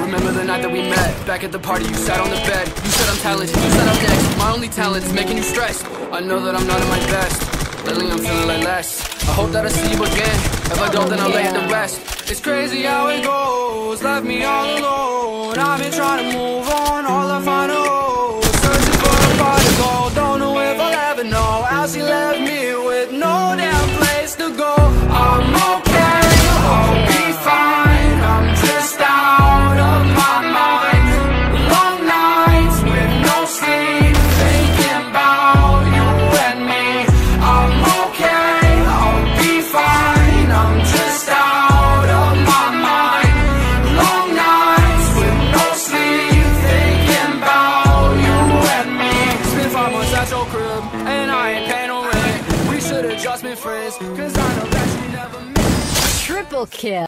Remember the night that we met? Back at the party you sat on the bed. You said I'm talented, you said I'm next. My only talent's making you stress. I know that I'm not at my best. Lately I'm feeling like less. I hope that I see you again. If I don't then I'll lay it to rest. It's crazy how it goes. Left me all alone. I've been trying to move on All I find a hole Searching for a pot of gold Don't know if I'll ever know. How she left your crib And I ain't paying no rent We should've just been friends Cause I know that never Triple kill.